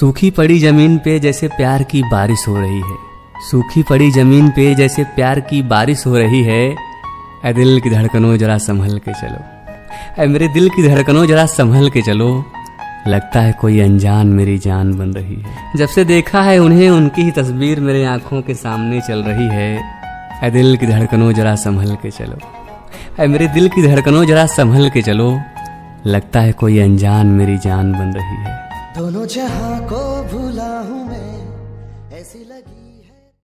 सूखी पड़ी ज़मीन पे जैसे प्यार की बारिश हो रही है। सूखी पड़ी ज़मीन पे जैसे प्यार की बारिश हो रही है। ऐ दिल की धड़कनों जरा संभल के चलो। ऐ मेरे दिल की धड़कनों जरा संभल के चलो। लगता है कोई अनजान मेरी जान बन रही है। जब से देखा है उन्हें, उनकी ही तस्वीर मेरे आँखों के सामने चल रही है। ऐ दिल की धड़कनों जरा संभल के चलो। ऐ मेरे दिल की धड़कनों जरा संभल के चलो। लगता है कोई अनजान मेरी जान बन रही है। दोनों जहाँ को भूला हूँ मैं ऐसी लगी।